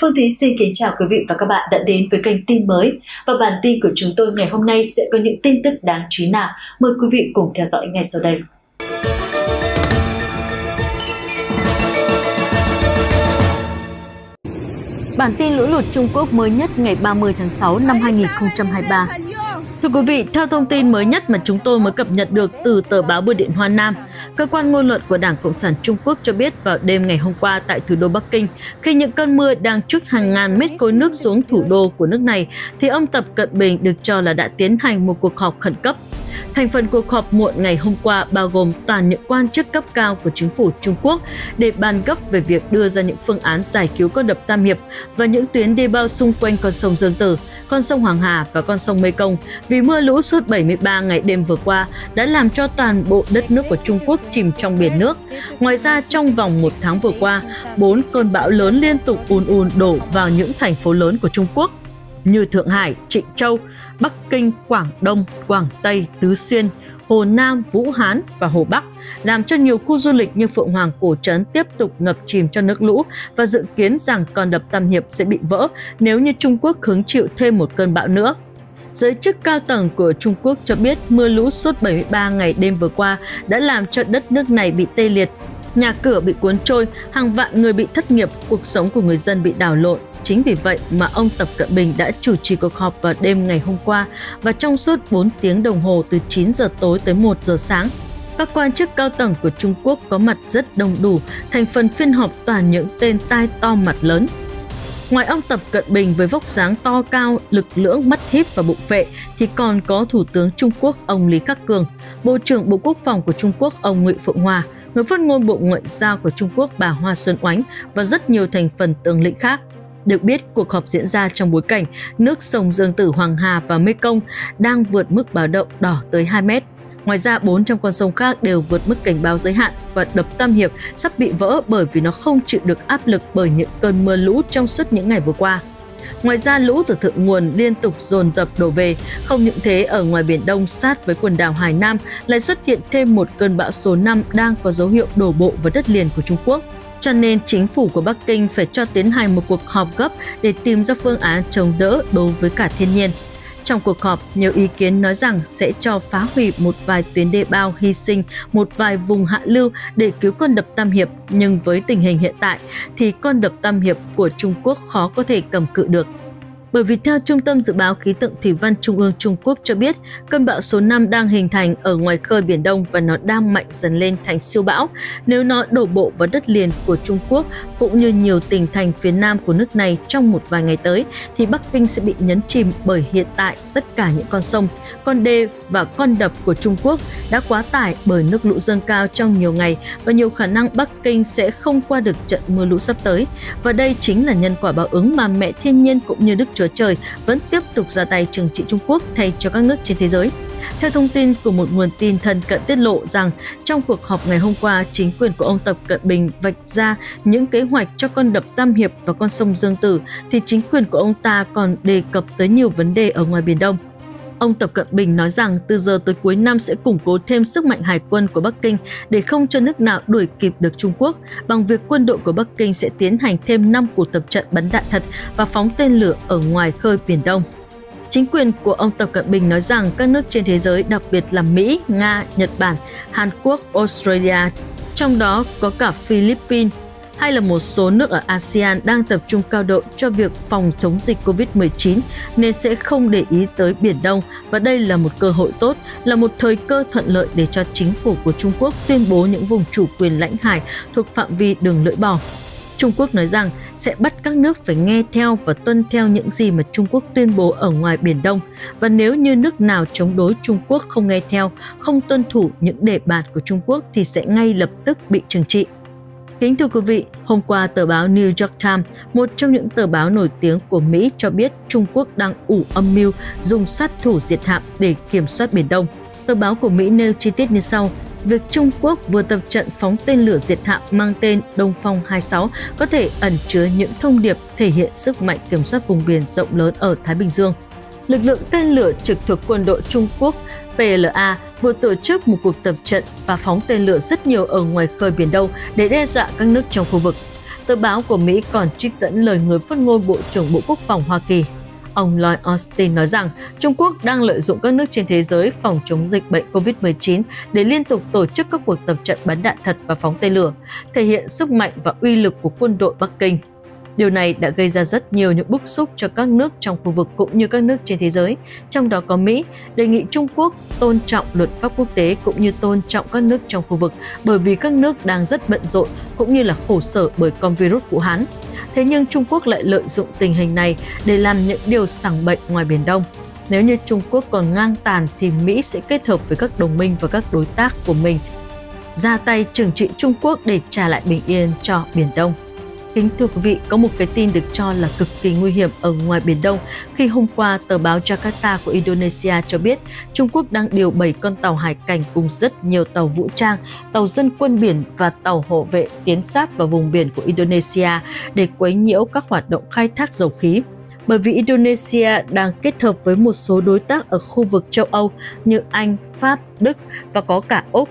Phương Thí xin kính chào quý vị và các bạn đã đến với kênh tin mới và bản tin của chúng tôi ngày hôm nay sẽ có những tin tức đáng chú ý nào. Mời quý vị cùng theo dõi ngay sau đây. Bản tin lũ lụt Trung Quốc mới nhất ngày 30 tháng 6 năm 2023. Thưa quý vị, theo thông tin mới nhất mà chúng tôi mới cập nhật được từ tờ báo Bưu điện Hoa Nam, cơ quan ngôn luận của Đảng Cộng sản Trung Quốc cho biết vào đêm ngày hôm qua tại thủ đô Bắc Kinh, khi những cơn mưa đang trút hàng ngàn mét khối nước xuống thủ đô của nước này, thì ông Tập Cận Bình được cho là đã tiến hành một cuộc họp khẩn cấp. Thành phần cuộc họp muộn ngày hôm qua bao gồm toàn những quan chức cấp cao của chính phủ Trung Quốc để bàn gấp về việc đưa ra những phương án giải cứu con đập Tam Hiệp và những tuyến đê bao xung quanh con sông Dương Tử, con sông Hoàng Hà và con sông Mekong vì mưa lũ suốt 73 ngày đêm vừa qua đã làm cho toàn bộ đất nước của Trung Quốc chìm trong biển nước. Ngoài ra, trong vòng một tháng vừa qua, bốn cơn bão lớn liên tục ùn ùn đổ vào những thành phố lớn của Trung Quốc như Thượng Hải, Trịnh Châu, Bắc Kinh, Quảng Đông, Quảng Tây, Tứ Xuyên, Hồ Nam, Vũ Hán và Hồ Bắc, làm cho nhiều khu du lịch như Phượng Hoàng Cổ Trấn tiếp tục ngập chìm trong nước lũ và dự kiến rằng con đập Tam Hiệp sẽ bị vỡ nếu như Trung Quốc hứng chịu thêm một cơn bão nữa. Giới chức cao tầng của Trung Quốc cho biết mưa lũ suốt 73 ngày đêm vừa qua đã làm cho đất nước này bị tê liệt, nhà cửa bị cuốn trôi, hàng vạn người bị thất nghiệp, cuộc sống của người dân bị đảo lộn. Chính vì vậy mà ông Tập Cận Bình đã chủ trì cuộc họp vào đêm ngày hôm qua và trong suốt 4 tiếng đồng hồ từ 9 giờ tối tới 1 giờ sáng. Các quan chức cao tầng của Trung Quốc có mặt rất đông đủ, thành phần phiên họp toàn những tên tai to mặt lớn. Ngoài ông Tập Cận Bình với vóc dáng to cao, lực lưỡng, mắt híp và bụng vệ, thì còn có Thủ tướng Trung Quốc ông Lý Khắc Cường, Bộ trưởng Bộ Quốc phòng của Trung Quốc ông Nguyễn Phượng Hòa, người phát ngôn Bộ Ngoại giao của Trung Quốc bà Hoa Xuân Oánh và rất nhiều thành phần tướng lĩnh khác. Được biết, cuộc họp diễn ra trong bối cảnh nước sông Dương Tử Hoàng Hà và Mekong đang vượt mức báo động đỏ tới 2 mét. Ngoài ra, 4 trong con sông khác đều vượt mức cảnh báo giới hạn và đập Tam Hiệp sắp bị vỡ bởi vì nó không chịu được áp lực bởi những cơn mưa lũ trong suốt những ngày vừa qua. Ngoài ra, lũ từ thượng nguồn liên tục dồn dập đổ về. Không những thế, ở ngoài Biển Đông sát với quần đảo Hải Nam lại xuất hiện thêm một cơn bão số 5 đang có dấu hiệu đổ bộ vào đất liền của Trung Quốc cho nên chính phủ của Bắc Kinh phải cho tiến hành một cuộc họp gấp để tìm ra phương án chống đỡ đối với cả thiên nhiên. Trong cuộc họp, nhiều ý kiến nói rằng sẽ cho phá hủy một vài tuyến đê bao hy sinh một vài vùng hạ lưu để cứu con đập Tam Hiệp, nhưng với tình hình hiện tại thì con đập Tam Hiệp của Trung Quốc khó có thể cầm cự được. Bởi vì theo Trung tâm Dự báo Khí tượng Thủy văn Trung ương Trung Quốc cho biết, cơn bão số 5 đang hình thành ở ngoài khơi Biển Đông và nó đang mạnh dần lên thành siêu bão. Nếu nó đổ bộ vào đất liền của Trung Quốc cũng như nhiều tỉnh thành phía nam của nước này trong một vài ngày tới, thì Bắc Kinh sẽ bị nhấn chìm bởi hiện tại tất cả những con sông, con đê và con đập của Trung Quốc đã quá tải bởi nước lũ dâng cao trong nhiều ngày và nhiều khả năng Bắc Kinh sẽ không qua được trận mưa lũ sắp tới. Và đây chính là nhân quả báo ứng mà mẹ thiên nhiên cũng như Đức chúa Chúa Trời vẫn tiếp tục ra tay trừng trị Trung Quốc thay cho các nước trên thế giới. Theo thông tin của một nguồn tin thân cận tiết lộ rằng trong cuộc họp ngày hôm qua, chính quyền của ông Tập Cận Bình vạch ra những kế hoạch cho con đập Tam Hiệp và con sông Dương Tử, thì chính quyền của ông ta còn đề cập tới nhiều vấn đề ở ngoài Biển Đông. Ông Tập Cận Bình nói rằng từ giờ tới cuối năm sẽ củng cố thêm sức mạnh hải quân của Bắc Kinh để không cho nước nào đuổi kịp được Trung Quốc bằng việc quân đội của Bắc Kinh sẽ tiến hành thêm 5 cuộc tập trận bắn đạn thật và phóng tên lửa ở ngoài khơi Biển Đông. Chính quyền của ông Tập Cận Bình nói rằng các nước trên thế giới, đặc biệt là Mỹ, Nga, Nhật Bản, Hàn Quốc, Australia, trong đó có cả Philippines, hay là một số nước ở ASEAN đang tập trung cao độ cho việc phòng chống dịch COVID-19 nên sẽ không để ý tới Biển Đông và đây là một cơ hội tốt, là một thời cơ thuận lợi để cho chính phủ của Trung Quốc tuyên bố những vùng chủ quyền lãnh hải thuộc phạm vi đường lưỡi bò. Trung Quốc nói rằng sẽ bắt các nước phải nghe theo và tuân theo những gì mà Trung Quốc tuyên bố ở ngoài Biển Đông và nếu như nước nào chống đối Trung Quốc không nghe theo, không tuân thủ những đề bạt của Trung Quốc thì sẽ ngay lập tức bị trừng trị. Kính thưa quý vị, hôm qua tờ báo New York Times, một trong những tờ báo nổi tiếng của Mỹ cho biết Trung Quốc đang ủ âm mưu dùng sát thủ diệt hạm để kiểm soát Biển Đông. Tờ báo của Mỹ nêu chi tiết như sau. Việc Trung Quốc vừa tập trận phóng tên lửa diệt hạm mang tên Đông Phong 26 có thể ẩn chứa những thông điệp thể hiện sức mạnh kiểm soát vùng biển rộng lớn ở Thái Bình Dương. Lực lượng tên lửa trực thuộc quân đội Trung Quốc PLA vừa tổ chức một cuộc tập trận và phóng tên lửa rất nhiều ở ngoài khơi Biển Đông để đe dọa các nước trong khu vực. Tờ báo của Mỹ còn trích dẫn lời người phát ngôn Bộ trưởng Bộ Quốc phòng Hoa Kỳ. Ông Lloyd Austin nói rằng Trung Quốc đang lợi dụng các nước trên thế giới phòng chống dịch bệnh COVID-19 để liên tục tổ chức các cuộc tập trận bắn đạn thật và phóng tên lửa, thể hiện sức mạnh và uy lực của quân đội Bắc Kinh. Điều này đã gây ra rất nhiều những bức xúc cho các nước trong khu vực cũng như các nước trên thế giới, trong đó có Mỹ, đề nghị Trung Quốc tôn trọng luật pháp quốc tế cũng như tôn trọng các nước trong khu vực bởi vì các nước đang rất bận rộn cũng như là khổ sở bởi con virus Vũ Hán. Thế nhưng Trung Quốc lại lợi dụng tình hình này để làm những điều sảng bệnh ngoài Biển Đông. Nếu như Trung Quốc còn ngang tàn thì Mỹ sẽ kết hợp với các đồng minh và các đối tác của mình ra tay trừng trị Trung Quốc để trả lại bình yên cho Biển Đông. Kính thưa quý vị, có một cái tin được cho là cực kỳ nguy hiểm ở ngoài Biển Đông. Khi hôm qua tờ báo Jakarta của Indonesia cho biết Trung Quốc đang điều 7 con tàu hải cảnh cùng rất nhiều tàu vũ trang, tàu dân quân biển và tàu hộ vệ tiến sát vào vùng biển của Indonesia để quấy nhiễu các hoạt động khai thác dầu khí. Bởi vì Indonesia đang kết hợp với một số đối tác ở khu vực châu Âu như Anh, Pháp, Đức và có cả Úc.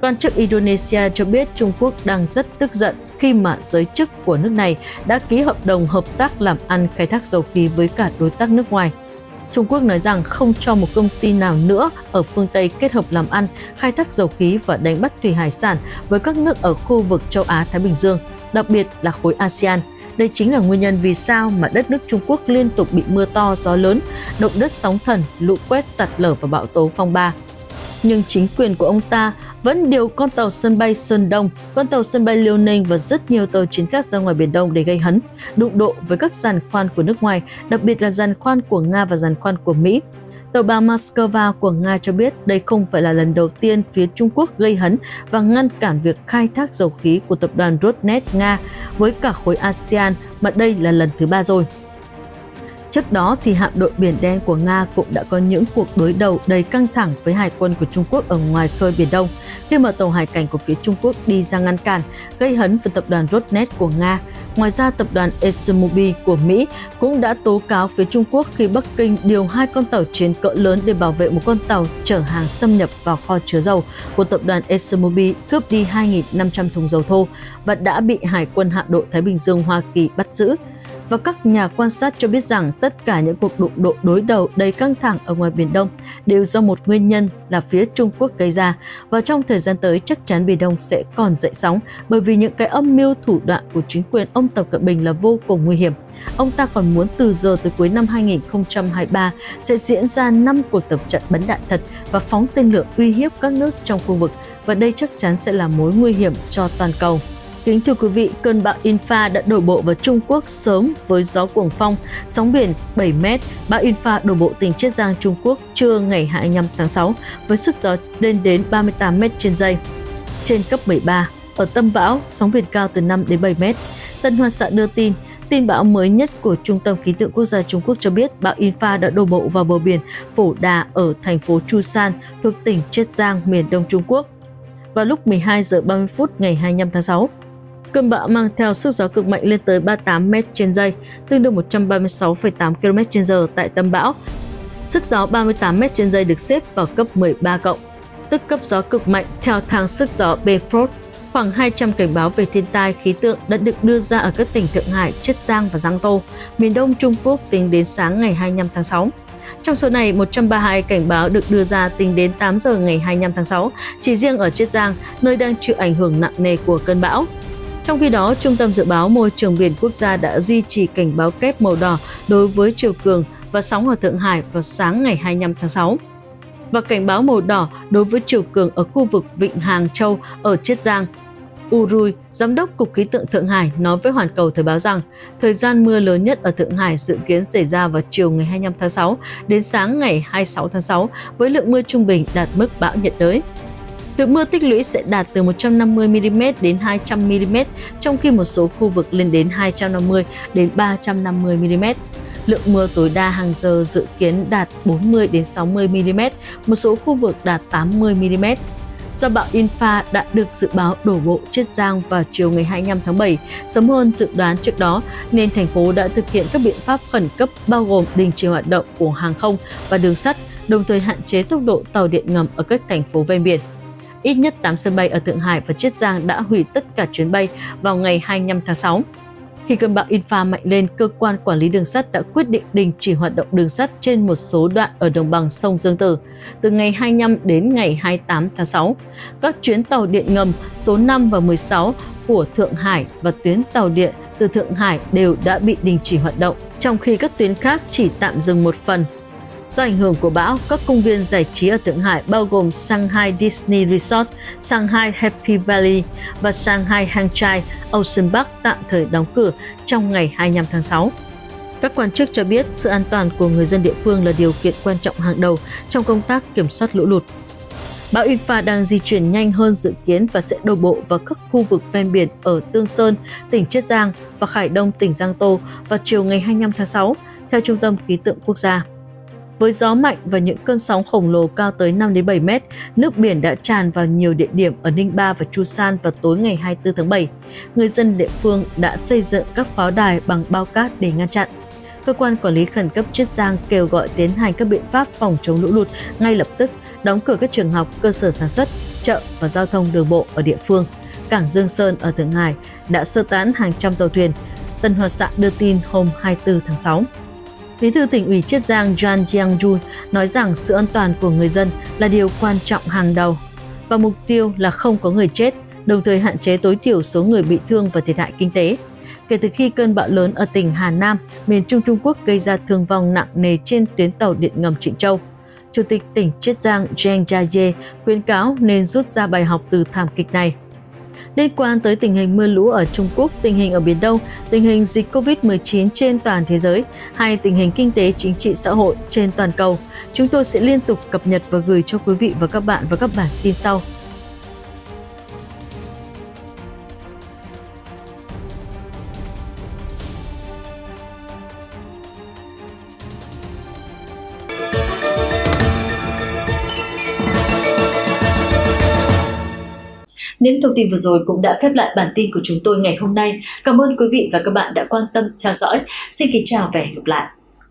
Quan chức Indonesia cho biết Trung Quốc đang rất tức giận khi mà giới chức của nước này đã ký hợp đồng hợp tác làm ăn khai thác dầu khí với cả đối tác nước ngoài. Trung Quốc nói rằng không cho một công ty nào nữa ở phương Tây kết hợp làm ăn, khai thác dầu khí và đánh bắt thủy hải sản với các nước ở khu vực châu Á-Thái Bình Dương, đặc biệt là khối ASEAN. Đây chính là nguyên nhân vì sao mà đất nước Trung Quốc liên tục bị mưa to, gió lớn, động đất sóng thần, lũ quét, sạt lở và bão tố phong ba. Nhưng chính quyền của ông ta vẫn điều con tàu sân bay Sơn Đông, con tàu sân bay Liêu Ninh và rất nhiều tàu chiến khác ra ngoài Biển Đông để gây hấn, đụng độ với các giàn khoan của nước ngoài, đặc biệt là giàn khoan của Nga và giàn khoan của Mỹ. Tàu báo Moscow của Nga cho biết đây không phải là lần đầu tiên phía Trung Quốc gây hấn và ngăn cản việc khai thác dầu khí của tập đoàn Rosneft Nga với cả khối ASEAN, mà đây là lần thứ ba rồi. Trước đó thì hạm đội Biển Đen của Nga cũng đã có những cuộc đối đầu đầy căng thẳng với hải quân của Trung Quốc ở ngoài khơi Biển Đông khi mà tàu hải cảnh của phía Trung Quốc đi ra ngăn cản, gây hấn với tập đoàn Rosneft của Nga. Ngoài ra, tập đoàn ExxonMobil của Mỹ cũng đã tố cáo phía Trung Quốc khi Bắc Kinh điều hai con tàu chiến cỡ lớn để bảo vệ một con tàu chở hàng xâm nhập vào kho chứa dầu của tập đoàn ExxonMobil cướp đi 2.500 thùng dầu thô và đã bị Hải quân hạm đội Thái Bình Dương Hoa Kỳ bắt giữ và các nhà quan sát cho biết rằng tất cả những cuộc đụng độ đối đầu đầy căng thẳng ở ngoài Biển Đông đều do một nguyên nhân là phía Trung Quốc gây ra và trong thời gian tới, chắc chắn Biển Đông sẽ còn dậy sóng, bởi vì những cái âm mưu thủ đoạn của chính quyền ông Tập Cận Bình là vô cùng nguy hiểm. Ông ta còn muốn từ giờ tới cuối năm 2023 sẽ diễn ra 5 cuộc tập trận bắn đạn thật và phóng tên lửa uy hiếp các nước trong khu vực và đây chắc chắn sẽ là mối nguy hiểm cho toàn cầu. Kính thưa quý vị, cơn bão Infa đã đổ bộ vào Trung Quốc sớm với gió cuồng phong, sóng biển 7 mét. Bão Infa đổ bộ tỉnh Chiết Giang, Trung Quốc trưa ngày 25 tháng 6 với sức gió lên đến 38 mét trên giây. Trên cấp 13, ở tâm bão, sóng biển cao từ 5 đến 7 mét. Tân Hoa Xã đưa tin, Tin bão mới nhất của Trung tâm Khí tượng Quốc gia Trung Quốc cho biết bão Infa đã đổ bộ vào bờ biển Phổ Đà ở thành phố Chusan thuộc tỉnh Chiết Giang, miền đông Trung Quốc. Vào lúc 12 giờ 30 phút ngày 25 tháng 6, Cơn bão mang theo sức gió cực mạnh lên tới 38 m trên giây, tương đương 136,8 km h tại tâm bão. Sức gió 38 m trên giây được xếp vào cấp 13 cộng, tức cấp gió cực mạnh theo thang sức gió Beaufort. Khoảng 200 cảnh báo về thiên tai khí tượng đã được đưa ra ở các tỉnh Thượng Hải, Chiết Giang và Giang Tô, miền đông Trung Quốc tính đến sáng ngày 25 tháng 6. Trong số này, 132 cảnh báo được đưa ra tính đến 8 giờ ngày 25 tháng 6, chỉ riêng ở Chiết Giang, nơi đang chịu ảnh hưởng nặng nề của cơn bão. Trong khi đó, Trung tâm Dự báo Môi trường Biển Quốc gia đã duy trì cảnh báo kép màu đỏ đối với chiều cường và sóng ở Thượng Hải vào sáng ngày 25 tháng 6 và cảnh báo màu đỏ đối với chiều cường ở khu vực Vịnh Hàng Châu ở Chiết Giang. U Rui, Giám đốc Cục Khí tượng Thượng Hải nói với Hoàn Cầu Thời báo rằng thời gian mưa lớn nhất ở Thượng Hải dự kiến xảy ra vào chiều ngày 25 tháng 6 đến sáng ngày 26 tháng 6 với lượng mưa trung bình đạt mức bão nhiệt đới. Lượng mưa tích lũy sẽ đạt từ 150mm đến 200mm, trong khi một số khu vực lên đến 250 đến 350mm. Lượng mưa tối đa hàng giờ dự kiến đạt 40 đến 60 mm, một số khu vực đạt 80 mm. Do bão Infa đã được dự báo đổ bộ Chiết Giang vào chiều ngày 25 tháng 7, sớm hơn dự đoán trước đó, nên thành phố đã thực hiện các biện pháp khẩn cấp bao gồm đình chỉ hoạt động của hàng không và đường sắt, đồng thời hạn chế tốc độ tàu điện ngầm ở các thành phố ven biển. Ít nhất 8 sân bay ở Thượng Hải và Chiết Giang đã hủy tất cả chuyến bay vào ngày 25 tháng 6. Khi cơn bão Infa mạnh lên, cơ quan quản lý đường sắt đã quyết định đình chỉ hoạt động đường sắt trên một số đoạn ở đồng bằng sông Dương Tử từ ngày 25 đến ngày 28 tháng 6. Các chuyến tàu điện ngầm số 5 và 16 của Thượng Hải và tuyến tàu điện từ Thượng Hải đều đã bị đình chỉ hoạt động, trong khi các tuyến khác chỉ tạm dừng một phần Do ảnh hưởng của bão, các công viên giải trí ở Thượng Hải bao gồm Shanghai Disney Resort, Shanghai Happy Valley và Shanghai Hangzhai Ocean Park tạm thời đóng cửa trong ngày 25 tháng 6. Các quan chức cho biết sự an toàn của người dân địa phương là điều kiện quan trọng hàng đầu trong công tác kiểm soát lũ lụt. Bão Infa đang di chuyển nhanh hơn dự kiến và sẽ đổ bộ vào các khu vực ven biển ở Tương Sơn, tỉnh Chiết Giang và Khải Đông, tỉnh Giang Tô vào chiều ngày 25 tháng 6, theo Trung tâm Khí tượng Quốc gia. Với gió mạnh và những cơn sóng khổng lồ cao tới 5 đến 7 mét, nước biển đã tràn vào nhiều địa điểm ở Ninh Ba và Chu San vào tối ngày 24 tháng 7. Người dân địa phương đã xây dựng các pháo đài bằng bao cát để ngăn chặn. Cơ quan quản lý khẩn cấp Chiết Giang kêu gọi tiến hành các biện pháp phòng chống lũ lụt ngay lập tức, đóng cửa các trường học, cơ sở sản xuất, chợ và giao thông đường bộ ở địa phương. Cảng Dương Sơn ở Thượng Hải đã sơ tán hàng trăm tàu thuyền. Tân Hoa Xã đưa tin hôm 24 tháng 6. Bí thư tỉnh ủy Chiết Giang John Jiang-jun nói rằng sự an toàn của người dân là điều quan trọng hàng đầu và mục tiêu là không có người chết, đồng thời hạn chế tối thiểu số người bị thương và thiệt hại kinh tế. Kể từ khi cơn bão lớn ở tỉnh Hà Nam, miền Trung Trung Quốc gây ra thương vong nặng nề trên tuyến tàu điện ngầm Trịnh Châu, Chủ tịch tỉnh Chiết Giang Zhang Jiaye khuyến cáo nên rút ra bài học từ thảm kịch này. Liên quan tới tình hình mưa lũ ở Trung Quốc, tình hình ở Biển Đông, tình hình dịch COVID-19 trên toàn thế giới hay tình hình kinh tế chính trị xã hội trên toàn cầu, chúng tôi sẽ liên tục cập nhật và gửi cho quý vị và các bạn vào các bản tin sau. Những thông tin vừa rồi cũng đã khép lại bản tin của chúng tôi ngày hôm nay. Cảm ơn quý vị và các bạn đã quan tâm theo dõi. Xin kính chào và hẹn gặp lại.